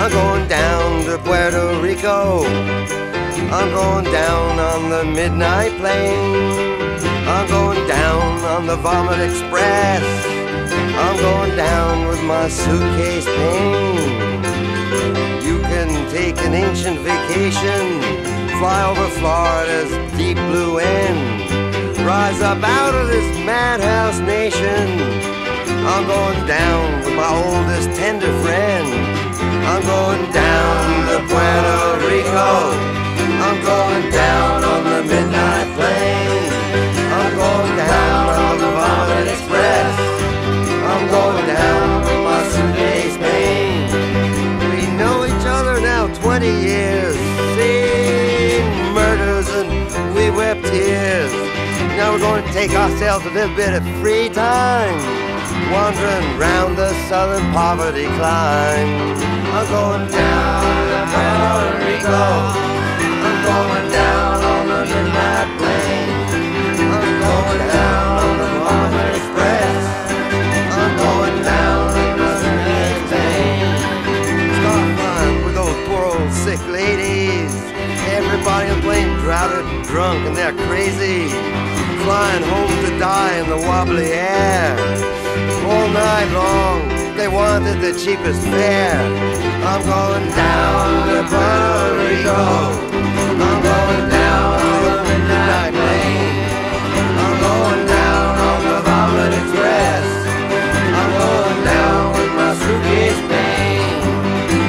I'm going down to Puerto Rico. I'm going down on the midnight plane. I'm going down on the Vomit Express. I'm going down with my suitcase pain. You can take an ancient vacation, fly over Florida's deep blue end, rise up out of this madhouse nation. I'm going down with my oldest tender friend. Take ourselves a little bit of free time. Wandering round the southern poverty clime. I'm going down to Puerto Rico. I'm going down on the midnight plane. I'm going down on the Vomit Express. I'm going down in the suitcase plane. Start flying with those poor old sick ladies. Everybody on the plane drowsy and drunk and they're crazy. Flying home to die in the wobbly air. All night long they wanted the cheapest fare. I'm going down to Puerto Rico. I'm going down on the midnight plane. I'm going down on the Vomit Express. I'm going down with my suitcase pain.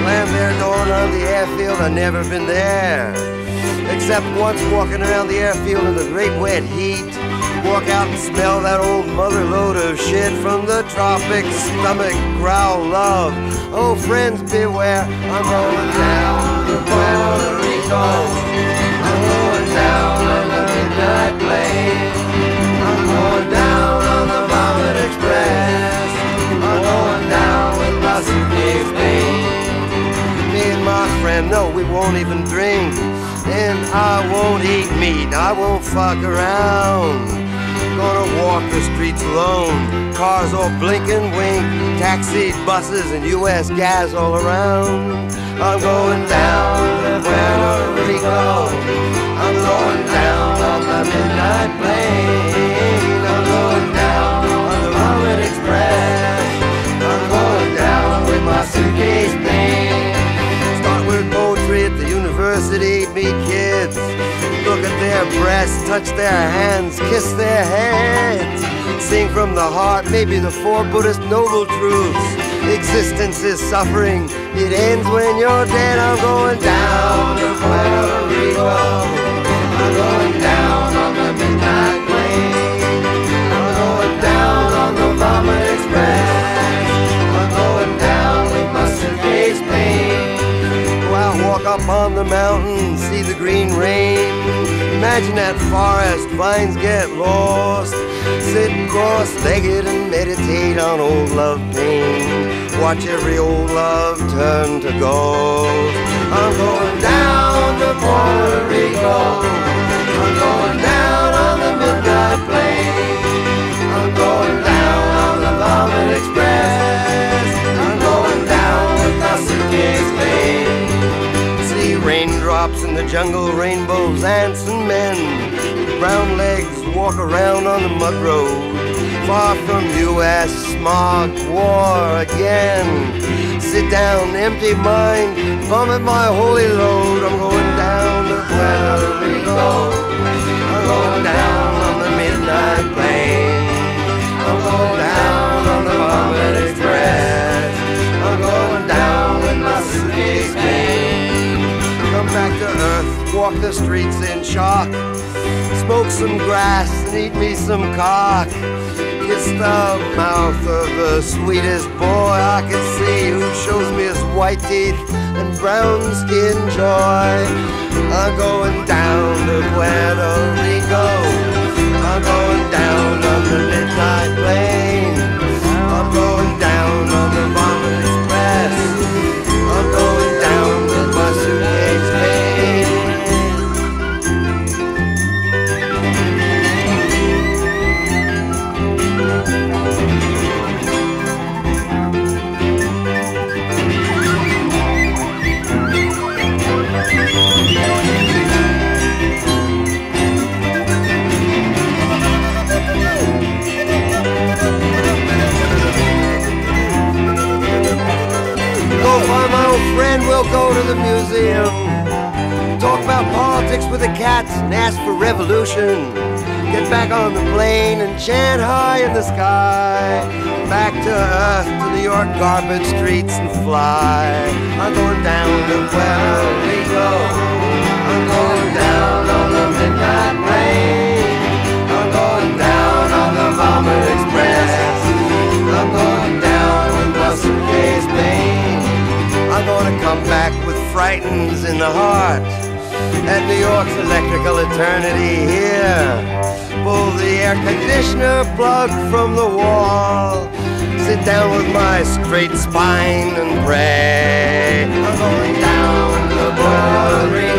Land there going on the airfield, I've never been there. Except once walking around the airfield in the great wet heat. Walk out and smell that old mother load of shit from the tropics. Stomach growl love. Oh, friends, beware. I'm going down to Puerto Rico. I'm going down on the midnight plane. I'm going down on the Vomit Express. I'm going down with my suitcase pain. Me and my friend, no, we won't even drink. I won't eat meat, I won't fuck around gonna walk the streets alone. Cars all blink and wink, taxis, buses, and U.S. gas all around. I'm going down to Puerto Rico. I'm going down on the midnight plane. I'm going down on the Vomit Express. I'm going down with my suitcase pain. Start with poetry at the university, meet. Look at their breasts, touch their hands, kiss their heads. Sing from the heart, maybe the four Buddhist noble truths. Existence is suffering, it ends when you're dead. I'm going down to Puerto Rico. I'm going down on the midnight plane. I'm going down on the Vomit Express. I'm going down with my suitcase pain. Go out, walk up on the mountain, see the green rain. Imagine that forest, vines get lost. Sit cross-legged and meditate on old love pain. Watch every old love turn to gold. I'm going down to Puerto Rico. Raindrops in the jungle, rainbows, ants and men. Brown legs walk around on the mud road. Far from U.S. smog, war again. Sit down, empty mind, vomit my holy load. I'm going down to Puerto Rico. Walk the streets in shock. Smoke some grass and eat me some cock. Kiss the mouth of the sweetest boy I can see who shows me his white teeth and brown skin joy. I'm going down to Puerto Rico. And we'll go to the museum. Talk about politics with the cats and ask for revolution. Get back on the plane and chant high in the sky. Back to Earth, to New York garbage streets and fly. I'm going down to Puerto Rico. I'm going down on the midnight plane. the heart at New York's electrical eternity here. Pull the air conditioner plug from the wall. Sit down with my straight spine and pray. I'm going down the bowery.